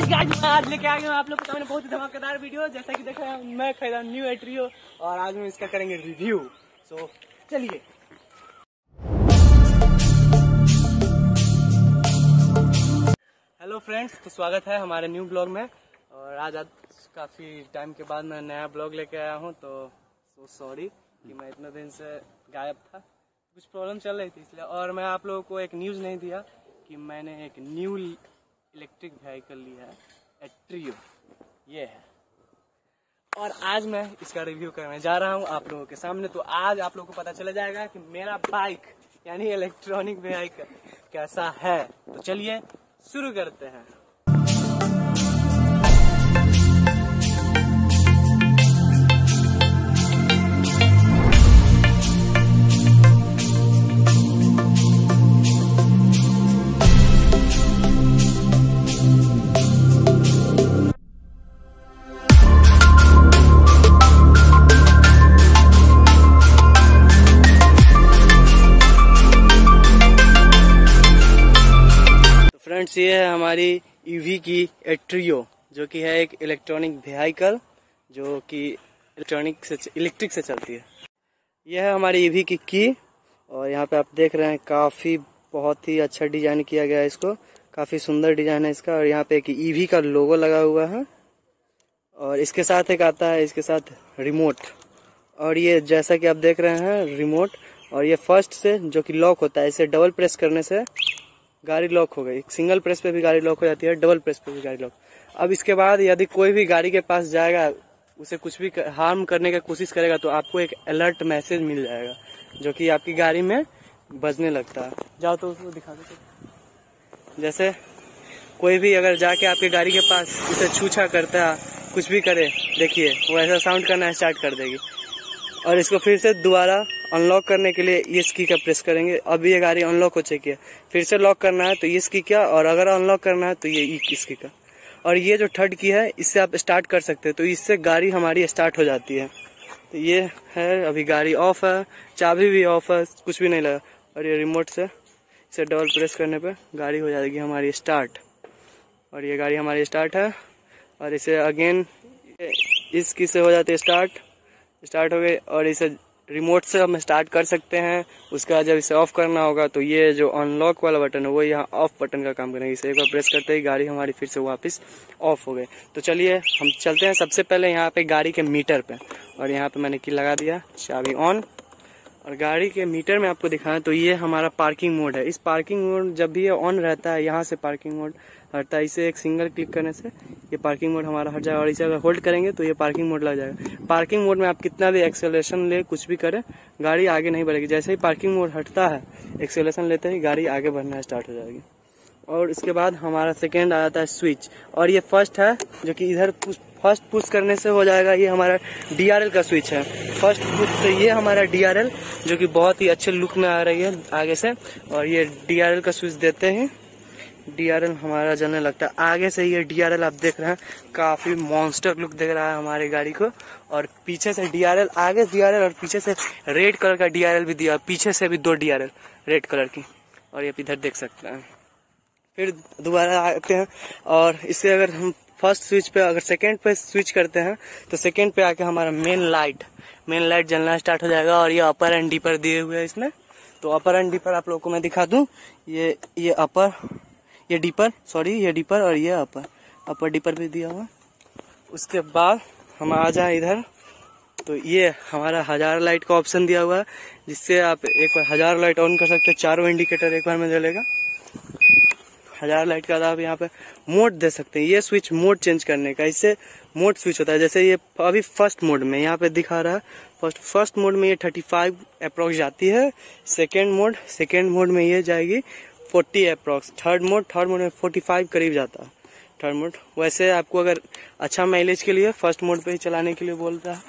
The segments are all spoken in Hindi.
गाइस गाइस आज लेके आ गए आप लोग के सामने बहुत ही धमाकेदार वीडियो, जैसा कि देख, मैं खरीदा न्यू एट्रियो और आज हम इसका करेंगे रिव्यू सो चलिए। हेलो फ्रेंड्स तो स्वागत है हमारे न्यू ब्लॉग में। और आज आज काफ़ी टाइम के बाद मैं नया ब्लॉग लेके आया हूँ तो सो सॉरी कि मैं इतने दिन से गायब था। कुछ प्रॉब्लम चल रही थी इसलिए। और मैं आप लोगों को एक न्यूज़ नहीं दिया कि मैंने एक न्यू इलेक्ट्रिक व्हीकल लिया है एट्रियो ये है। और आज मैं इसका रिव्यू करने जा रहा हूँ आप लोगों के सामने। तो आज आप लोगों को पता चला जाएगा कि मेरा बाइक यानी इलेक्ट्रॉनिक व्हीकल कैसा है। तो चलिए, शुरू करते हैं। ये है हमारी ईवी की एट्रियो जो कि है एक इलेक्ट्रॉनिक व्हीकल जो कि इलेक्ट्रॉनिक से इलेक्ट्रिक से चलती है। यह है हमारी ईवी की की और यहाँ पे आप देख रहे हैं काफ़ी बहुत ही अच्छा डिज़ाइन किया गया है इसको। काफ़ी सुंदर डिज़ाइन है इसका, और यहाँ पे एक ईवी का लोगो लगा हुआ है। और इसके साथ एक आता है, इसके साथ रिमोट और ये जैसा कि आप देख रहे हैं रिमोट और ये फ़र्स्ट से, जो कि लॉक होता है, इसे डबल प्रेस करने से गाड़ी लॉक हो गई। सिंगल प्रेस पे भी गाड़ी लॉक हो जाती है डबल प्रेस पे भी गाड़ी लॉक। अब इसके बाद यदि कोई भी गाड़ी के पास जाएगा उसे कुछ भी हार्म करने की कोशिश करेगा तो आपको एक अलर्ट मैसेज मिल जाएगा जो कि आपकी गाड़ी में बजने लगता है। जाओ तो उसको दिखा दो जैसे कोई भी अगर जाके आपकी गाड़ी के पास उसे छूछा करता है कुछ भी करे देखिए वो ऐसा साउंड करना स्टार्ट कर देगी। और इसको फिर से दोबारा अनलॉक करने के लिए ये की का प्रेस करेंगे। अभी ये गाड़ी अनलॉक हो चुकी है। फिर से लॉक करना है तो ये की का और अगर अनलॉक करना है तो ये इसकी का। और ये जो थर्ड की है, इससे आप स्टार्ट कर सकते हैं। तो इससे गाड़ी हमारी स्टार्ट हो जाती है। तो ये है, अभी गाड़ी ऑफ़ है। चाबी भी ऑफ़ है, कुछ भी नहीं लगा। और ये रिमोट से, इसे डबल प्रेस करने पर गाड़ी हो जाएगी हमारी स्टार्ट और ये गाड़ी हमारी स्टार्ट है। और इसे अगेन इसकी से हो जाती है स्टार्ट स्टार्ट हो गई और इसे रिमोट से हम स्टार्ट कर सकते हैं। उसके बाद जब इसे ऑफ़ करना होगा तो ये जो अनलॉक वाला बटन है, वो यहाँ ऑफ़ बटन का काम करेंगे। इसे एक बार प्रेस करते ही गाड़ी हमारी फिर से वापस ऑफ़ हो गई तो चलिए, हम चलते हैं। सबसे पहले यहाँ पे गाड़ी के मीटर पे। और यहाँ पे मैंने की लगा दिया, चाबी ऑन और गाड़ी के मीटर में आपको दिखाएँ तो ये हमारा पार्किंग मोड है। इस पार्किंग मोड जब भी ये ऑन रहता है, यहाँ से पार्किंग मोड हटता है। इसे एक सिंगल क्लिक करने से ये पार्किंग मोड हमारा हट जाएगा और इसे अगर होल्ड करेंगे तो ये पार्किंग मोड लग जाएगा। पार्किंग मोड में आप कितना भी एक्सेलेशन ले, कुछ भी करें, गाड़ी आगे नहीं बढ़ेगी। जैसे ही पार्किंग मोड हटता है एक्सेलेशन लेते ही गाड़ी आगे बढ़ना स्टार्ट हो जाएगी। और इसके बाद हमारा सेकेंड आ जाता है स्विच और ये फ़र्स्ट है, जो कि इधर फ़र्स्ट पुश करने से हो जाएगा, ये हमारा डीआरएल का स्विच है। फ़र्स्ट पुश से ये हमारा डीआरएल जो कि बहुत ही अच्छे लुक में आ रही है आगे से। और ये डीआरएल का स्विच देते हैं। डीआरएल हमारा जलने लगता है। आगे से ये डीआरएल आप देख रहे हैं, काफ़ी मॉन्स्टर लुक देख रहा है हमारी गाड़ी को। और पीछे से डीआरएल आगे डीआरएल और पीछे से रेड कलर का डीआरएल भी दिया। पीछे से भी दो डीआरएल रेड कलर की। और ये इधर देख सकते हैं। फिर दोबारा आते हैं। और इससे अगर हम फ़र्स्ट स्विच पे अगर सेकेंड पे स्विच करते हैं तो सेकेंड पे आके हमारा मेन लाइट मेन लाइट जलना स्टार्ट हो जाएगा और ये अपर एंड डीपर दिए हुए हैं इसमें। तो अपर एंड डीपर आप लोगों को मैं दिखा दूँ, ये ये अपर ये डीपर सॉरी ये डीपर और ये अपर अपर डीपर भी दिया हुआ। उसके बाद हम आ जाए इधर। तो ये हमारा हज़ार लाइट का ऑप्शन दिया हुआ है, जिससे आप एक बार हज़ार लाइट ऑन कर सकते हैं, चारों इंडिकेटर एक बार में जलेगा। हज़ार लाइट का आप यहाँ पे मोड दे सकते हैं। ये स्विच मोड चेंज करने का, इससे मोड स्विच होता है। जैसे ये अभी फ़र्स्ट मोड में यहाँ पे दिखा रहा है। फ़र्स्ट फ़र्स्ट मोड में ये 35 अप्रोक्स जाती है। सेकेंड मोड सेकेंड मोड में ये जाएगी 40 approx. Third mode third mode में 45 करीब जाता है। थर्ड मोड, वैसे आपको अगर अच्छा माइलेज के लिए फ़र्स्ट मोड पे ही चलाने के लिए बोलता है।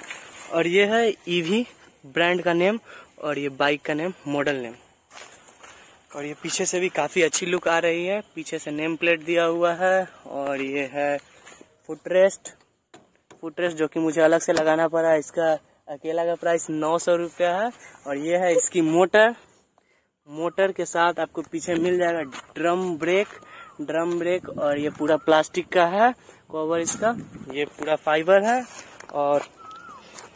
और ये है ईवी ब्रांड का नेम और ये बाइक का नेम मॉडल नेम और ये पीछे से भी काफ़ी अच्छी लुक आ रही है। पीछे से नेम प्लेट दिया हुआ है और ये है फुटरेस्ट। फुटरेस्ट जो कि मुझे अलग से लगाना पड़ा, इसका अकेला का प्राइस नौ सौ रुपया है और ये है इसकी मोटर। मोटर के साथ आपको पीछे मिल जाएगा ड्रम ब्रेक। ड्रम ब्रेक और ये पूरा प्लास्टिक का है, कवर इसका। ये पूरा फाइबर है और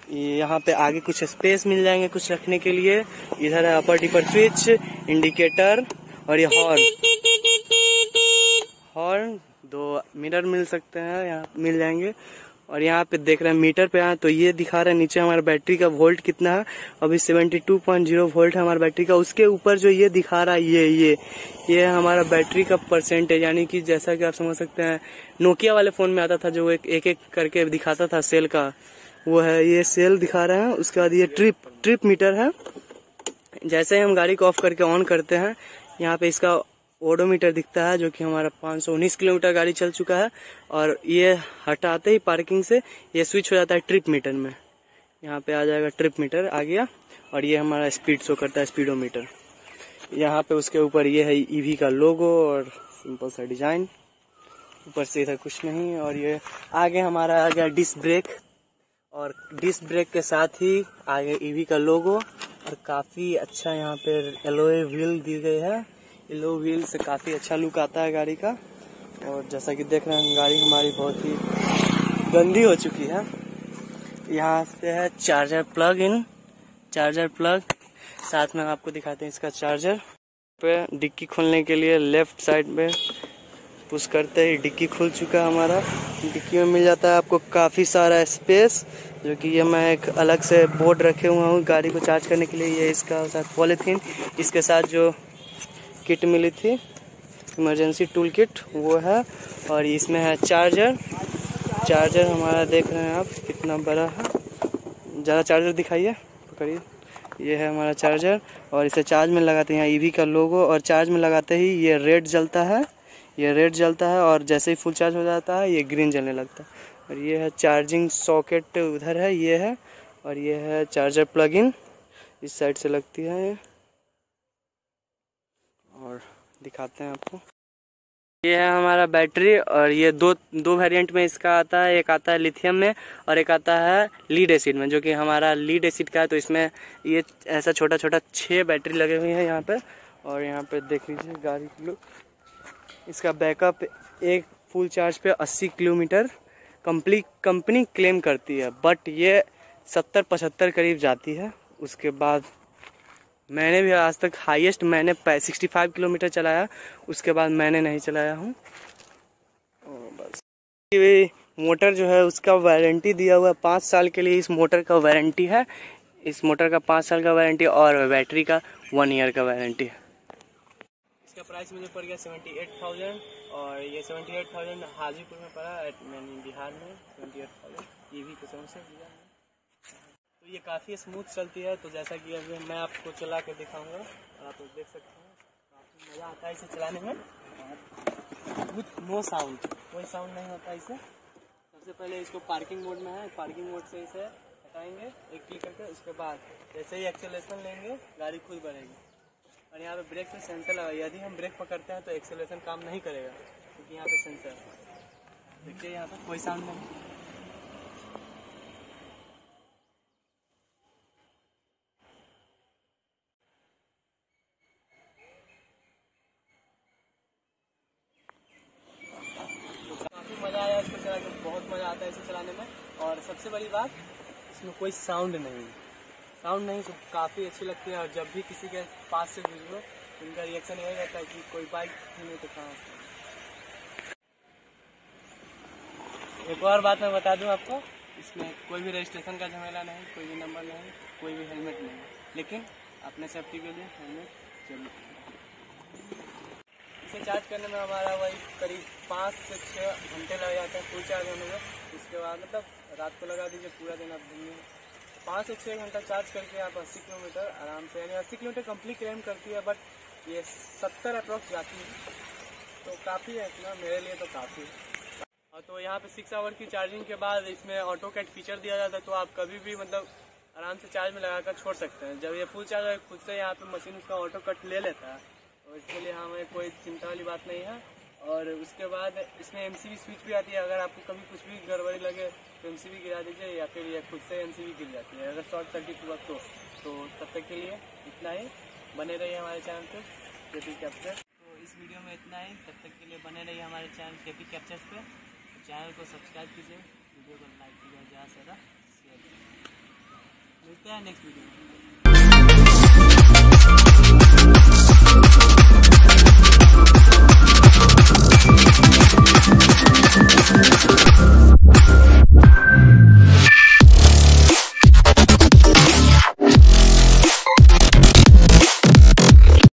यहाँ पे आगे कुछ स्पेस मिल जाएँगे कुछ रखने के लिए। इधर है अपर डिपर स्विच इंडिकेटर और ये हॉर्न हॉर्न दो मिरर मिल सकते हैं, यहाँ मिल जाएँगे। और यहाँ पे देख रहे हैं मीटर पे आए तो ये दिखा रहा है नीचे हमारा बैटरी का वोल्ट कितना है। अभी 72.0 वोल्ट है हमारा बैटरी का। उसके ऊपर जो ये दिखा रहा है ये ये ये हमारा बैटरी का परसेंटेज यानी कि जैसा कि आप समझ सकते हैं नोकिया वाले फ़ोन में आता था जो एक एक, एक करके दिखाता था सेल का। वो है ये सेल दिखा रहे हैं। उसके बाद ये ट्रिप ट्रिप मीटर है। जैसे ही हम गाड़ी को ऑफ़ करके ऑन करते हैं यहाँ पे इसका ओडोमीटर दिखता है, जो कि हमारा 519 किलोमीटर गाड़ी चल चुका है, और ये हटाते ही पार्किंग से ये स्विच हो जाता है ट्रिप मीटर में। यहाँ पे आ जाएगा ट्रिप मीटर आ गया और ये हमारा स्पीड शो करता है स्पीडोमीटर। यहाँ पे उसके ऊपर ये है ईवी का लोगो और सिंपल सा डिज़ाइन। ऊपर से इधर कुछ नहीं, और ये आगे हमारा आ गया डिस्क ब्रेक। और डिस्क ब्रेक के साथ ही आगे ईवी का लोगो, और काफ़ी अच्छा यहाँ पे एलोए व्हील दी गई है। एलो व्हील से काफ़ी अच्छा लुक आता है गाड़ी का। और जैसा कि देख रहे हैं, गाड़ी हमारी बहुत ही गंदी हो चुकी है। यहाँ से है charger plug in charger plug साथ में आपको दिखाते हैं इसका चार्जर पे डिक्की खोलने के लिए लेफ़्ट साइड में पुश करते ही डिक्की खुल चुका है हमारा। डिक्की में मिल जाता है आपको काफ़ी सारा स्पेस जो कि ये मैं एक अलग से बोर्ड रखे हुआ हूँ। गाड़ी को चार्ज करने के लिए ये इसका साथ पॉलीथीन इसके साथ जो किट मिली थी, इमरजेंसी टूल किट, वो है, और इसमें है चार्जर। चार्जर हमारा देख रहे हैं आप, कितना बड़ा है। ज़्यादा चार्जर दिखाइए, पकड़िए। ये है हमारा चार्जर, और इसे चार्ज में लगाते हैं ईवी का लोगो, और चार्ज में लगाते ही ये रेड जलता है। ये रेड जलता है, और जैसे ही फुल चार्ज हो जाता है, ये ग्रीन जलने लगता है। और ये है चार्जिंग सॉकेट उधर है, ये है, और ये है चार्जर प्लग इन इस साइड से लगती है ये। और दिखाते हैं आपको। ये है हमारा बैटरी और ये दो दो वेरिएंट में इसका आता है। एक आता है लिथियम में और एक आता है लीड एसिड में, जो कि हमारा लीड एसिड का है। तो इसमें ये ऐसा छोटा छोटा छः बैटरी लगे हुए हैं यहाँ पे। और यहाँ पे देख लीजिए गाड़ी की लुक इसका बैकअप एक फुल चार्ज पे 80 किलोमीटर कंपनी कंपनी क्लेम करती है। बट ये 70 पचहत्तर करीब जाती है। उसके बाद मैंने भी आज तक हाईएस्ट मैंने सिक्सटी फाइव किलोमीटर चलाया, उसके बाद मैंने नहीं चलाया हूँ। बस। मोटर जो है, उसका वारंटी दिया हुआ है, पाँच साल के लिए इस मोटर का वारंटी है। इस मोटर का पाँच साल का वारंटी और बैटरी का वन ईयर का वारंटी है। इसका प्राइस मुझे पड़ गया सेवेंटी एट थाउज़ेंड और ये सेवेंटी एट थाउज़ेंड हाजीपुर में पड़ा बिहार में सेवेंटी एट थाउज़ेंड ये भी कसम से तो ये काफ़ी स्मूथ चलती है तो जैसा कि अभी मैं आपको चला के दिखाऊँगा। आप देख सकते हैं, काफ़ी मज़ा आता है इसे चलाने में। विथ नो साउंड कोई साउंड नहीं होता इसे। सबसे पहले इसको पार्किंग मोड में है पार्किंग मोड से इसे हटाएँगे, एक क्लिक करके उसके बाद जैसे ही एक्सेलेशन लेंगे, गाड़ी खुद बढ़ेगी। और यहाँ पे ब्रेक पे सेंसर लगा यदि हम ब्रेक पकड़ते हैं तो एक्सेलेशन काम नहीं करेगा, क्योंकि यहाँ पे सेंसर देखिए यहाँ पे कोई साउंड नहीं बहुत मज़ा आता है इसे चलाने में। और सबसे बड़ी बात, इसमें कोई साउंड नहीं। साउंड नहीं तो काफ़ी अच्छी लगती है। और जब भी किसी के पास से गुजरो उनका रिएक्शन यही रहता है कि कोई बाइक नहीं तो कहाँ एक और बात मैं बता दूँ आपको, इसमें कोई भी रजिस्ट्रेशन का झमेला नहीं, कोई भी नंबर नहीं, कोई भी हेलमेट नहीं। लेकिन अपने सेफ्टी के लिए हेलमेट ज़रूर इसे चार्ज करने में हमारा वही करीब पाँच से छः घंटे लग जाते हैं फुल चार्ज होने में। उसके बाद मतलब रात को लगा दीजिए, पूरा दिन आप घूमिए। पाँच से छः घंटा चार्ज करके आप अस्सी किलोमीटर आराम से, यानी अस्सी किलोमीटर कंप्लीट क्लेम करती है बट ये सत्तर अप्रॉक्स जाती है। तो काफ़ी है इतना, मेरे लिए तो काफ़ी है। और तो यहाँ पे सिक्स आवर की चार्जिंग के बाद इसमें ऑटो कैट फीचर दिया जाता है तो आप कभी भी मतलब आराम से चार्ज में लगाकर छोड़ सकते हैं। जब ये फुल चार्ज खुद से यहाँ पे मशीन उसका ऑटो कट ले लेता है। तो इसके लिए हमें कोई चिंता वाली बात नहीं है। और उसके बाद इसमें एमसीबी स्विच भी आती है। अगर आपको कभी कुछ भी गड़बड़ी लगे तो एमसीबी गिरा दीजिए या फिर ये खुद से एमसीबी गिर जाती है। अगर शॉर्ट सर्किट हुआ तो तो तब तक के लिए इतना ही। बने रहिए हमारे चैनल पे कैप्चर तो इस वीडियो में इतना ही। तब तक के लिए बने रहिए हमारे चैनल के पी कैप्चर्स पे। चैनल को सब्सक्राइब कीजिए। वीडियो को लाइक कीजिए, ज़्यादा से ज़्यादा शेयर कीजिए। मिलते हैं नेक्स्ट वीडियो में।